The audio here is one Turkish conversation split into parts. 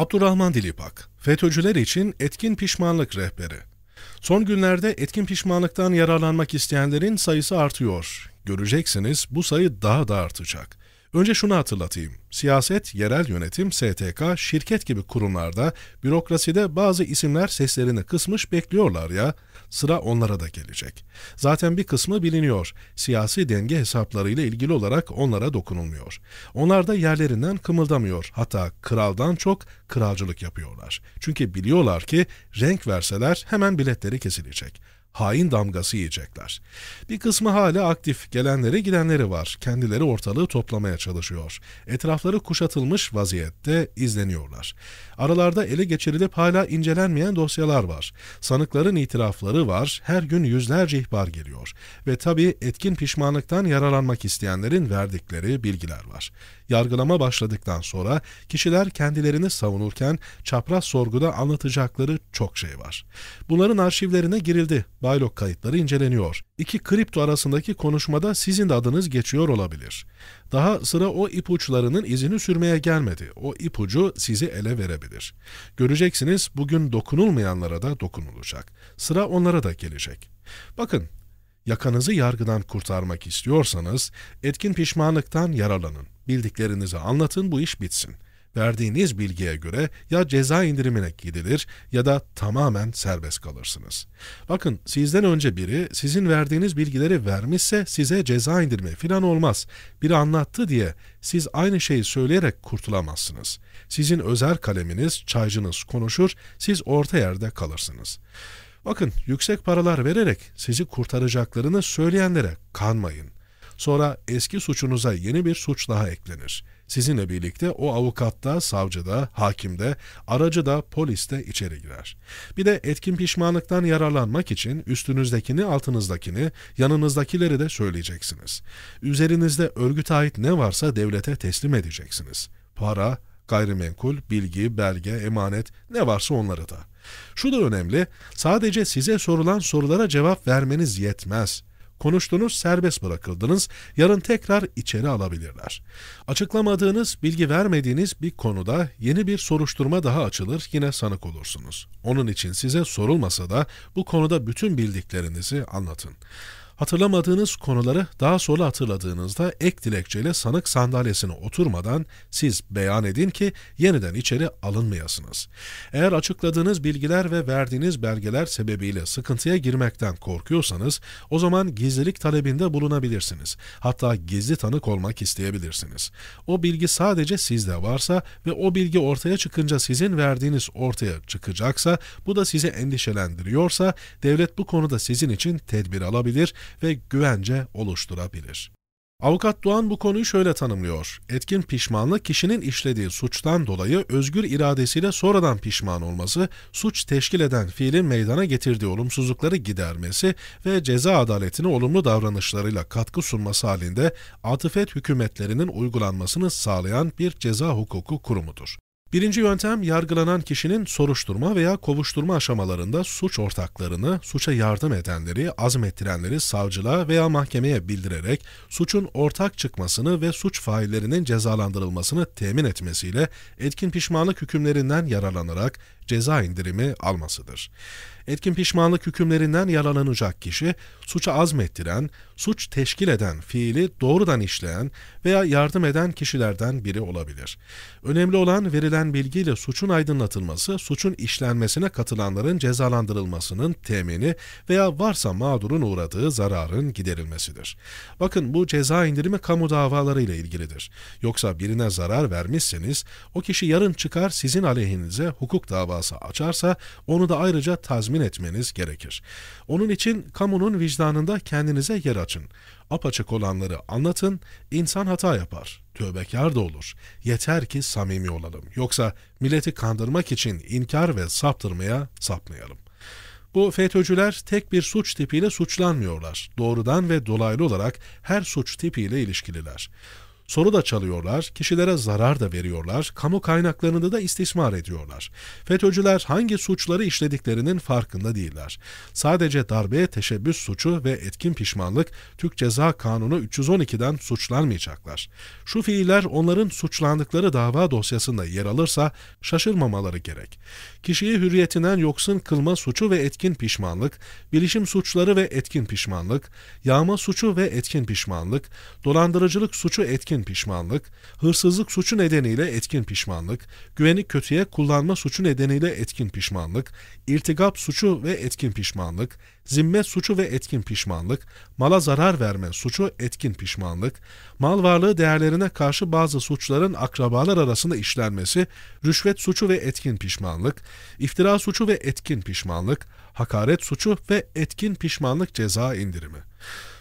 Abdurrahman Dilipak, FETÖ'cüler için etkin pişmanlık rehberi. Son günlerde etkin pişmanlıktan yararlanmak isteyenlerin sayısı artıyor. Göreceksiniz bu sayı daha da artacak. Önce şunu hatırlatayım. Siyaset, yerel yönetim, STK, şirket gibi kurumlarda, bürokraside bazı isimler seslerini kısmış bekliyorlar ya, sıra onlara da gelecek. Zaten bir kısmı biliniyor. Siyasi denge hesaplarıyla ilgili olarak onlara dokunulmuyor. Onlar da yerlerinden kımıldamıyor. Hatta kraldan çok kralcılık yapıyorlar. Çünkü biliyorlar ki renk verseler hemen biletleri kesilecek hain damgası yiyecekler. Bir kısmı hala aktif, gelenleri gidenleri var. Kendileri ortalığı toplamaya çalışıyor. Etrafları kuşatılmış vaziyette izleniyorlar. Aralarda ele geçirilip hala incelenmeyen dosyalar var. Sanıkların itirafları var. Her gün yüzlerce ihbar geliyor. Ve tabii etkin pişmanlıktan yararlanmak isteyenlerin verdikleri bilgiler var. Yargılama başladıktan sonra kişiler kendilerini savunurken çapraz sorguda anlatacakları çok şey var. Bunların arşivlerine girildi. Baylok kayıtları inceleniyor. İki kripto arasındaki konuşmada sizin de adınız geçiyor olabilir. Daha sıra o ipuçlarının izini sürmeye gelmedi. O ipucu sizi ele verebilir. Göreceksiniz bugün dokunulmayanlara da dokunulacak. Sıra onlara da gelecek. Bakın, yakanızı yargıdan kurtarmak istiyorsanız etkin pişmanlıktan yararlanın. Bildiklerinizi anlatın bu iş bitsin.'' verdiğiniz bilgiye göre ya ceza indirimine gidilir ya da tamamen serbest kalırsınız. Bakın sizden önce biri sizin verdiğiniz bilgileri vermişse size ceza indirimi filan olmaz. Biri anlattı diye siz aynı şeyi söyleyerek kurtulamazsınız. Sizin özel kaleminiz, çaycınız konuşur, siz orta yerde kalırsınız. Bakın yüksek paralar vererek sizi kurtaracaklarını söyleyenlere kanmayın. Sonra eski suçunuza yeni bir suç daha eklenir. Sizinle birlikte o avukat da, savcı da, hakim de, aracı da, polis de içeri girer. Bir de etkin pişmanlıktan yararlanmak için üstünüzdekini, altınızdakini, yanınızdakileri de söyleyeceksiniz. Üzerinizde örgüte ait ne varsa devlete teslim edeceksiniz. Para, gayrimenkul, bilgi, belge, emanet ne varsa onları da. Şu da önemli, sadece size sorulan sorulara cevap vermeniz yetmez. Konuştunuz, serbest bırakıldınız, yarın tekrar içeri alabilirler. Açıklamadığınız, bilgi vermediğiniz bir konuda yeni bir soruşturma daha açılır, yine sanık olursunuz. Onun için size sorulmasa da bu konuda bütün bildiklerinizi anlatın. Hatırlamadığınız konuları daha sonra hatırladığınızda ek dilekçeyle sanık sandalyesine oturmadan siz beyan edin ki yeniden içeri alınmayasınız. Eğer açıkladığınız bilgiler ve verdiğiniz belgeler sebebiyle sıkıntıya girmekten korkuyorsanız o zaman gizlilik talebinde bulunabilirsiniz. Hatta gizli tanık olmak isteyebilirsiniz. O bilgi sadece sizde varsa ve o bilgi ortaya çıkınca sizin verdiğiniz ortaya çıkacaksa bu da sizi endişelendiriyorsa devlet bu konuda sizin için tedbir alabilir ve güvence oluşturabilir. Avukat Doğan bu konuyu şöyle tanımlıyor. Etkin pişmanlık kişinin işlediği suçtan dolayı özgür iradesiyle sonradan pişman olması, suç teşkil eden fiilin meydana getirdiği olumsuzlukları gidermesi ve ceza adaletine olumlu davranışlarıyla katkı sunması halinde atıfet hükümetlerinin uygulanmasını sağlayan bir ceza hukuku kurumudur. Birinci yöntem yargılanan kişinin soruşturma veya kovuşturma aşamalarında suç ortaklarını, suça yardım edenleri, azmettirenleri savcılığa veya mahkemeye bildirerek suçun ortak çıkmasını ve suç faillerinin cezalandırılmasını temin etmesiyle etkin pişmanlık hükümlerinden yararlanarak ceza indirimi almasıdır. Etkin pişmanlık hükümlerinden yararlanacak kişi, suça azmettiren, suç teşkil eden fiili doğrudan işleyen veya yardım eden kişilerden biri olabilir. Önemli olan verilen bilgiyle suçun aydınlatılması, suçun işlenmesine katılanların cezalandırılmasının temini veya varsa mağdurun uğradığı zararın giderilmesidir. Bakın bu ceza indirimi kamu davaları ile ilgilidir. Yoksa birine zarar vermişseniz, o kişi yarın çıkar sizin aleyhinize hukuk davası açarsa, onu da ayrıca tazmin etmeniz gerekir. Onun için kamunun vicdanında kendinize yer açın. Apaçık olanları anlatın, insan hata yapar, tövbekar da olur. Yeter ki samimi olalım. Yoksa milleti kandırmak için inkar ve saptırmaya sapmayalım. Bu FETÖ'cüler tek bir suç tipiyle suçlanmıyorlar. Doğrudan ve dolaylı olarak her suç tipiyle ilişkililer. Soru da çalıyorlar, kişilere zarar da veriyorlar, kamu kaynaklarını da istismar ediyorlar. FETÖ'cüler hangi suçları işlediklerinin farkında değiller. Sadece darbeye teşebbüs suçu ve etkin pişmanlık Türk Ceza Kanunu 312'den suçlanmayacaklar. Şu fiiller onların suçlandıkları dava dosyasında yer alırsa şaşırmamaları gerek. Kişiyi hürriyetinden yoksun kılma suçu ve etkin pişmanlık, bilişim suçları ve etkin pişmanlık, yağma suçu ve etkin pişmanlık, dolandırıcılık suçu etkin pişmanlık, hırsızlık suçu nedeniyle etkin pişmanlık, güveni kötüye kullanma suçu nedeniyle etkin pişmanlık, irtigap suçu ve etkin pişmanlık, zimmet suçu ve etkin pişmanlık, mala zarar verme suçu etkin pişmanlık, mal varlığı değerlerine karşı bazı suçların akrabalar arasında işlenmesi, rüşvet suçu ve etkin pişmanlık, iftira suçu ve etkin pişmanlık, hakaret suçu ve etkin pişmanlık ceza indirimi.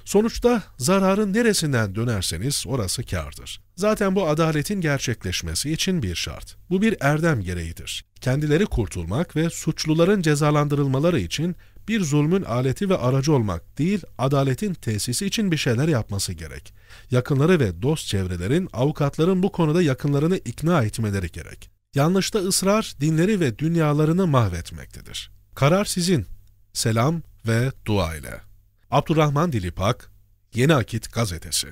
Sonuçta zararın neresinden dönerseniz orası kârdır. Zaten bu adaletin gerçekleşmesi için bir şart. Bu bir erdem gereğidir. Kendileri kurtulmak ve suçluların cezalandırılmaları için bir zulmün aleti ve aracı olmak değil, adaletin tesisi için bir şeyler yapması gerek. Yakınları ve dost çevrelerin, avukatların bu konuda yakınlarını ikna etmeleri gerek. Yanlışta ısrar, dinleri ve dünyalarını mahvetmektedir. Karar sizin. Selam ve dua ile. Abdurrahman Dilipak, Yeni Akit Gazetesi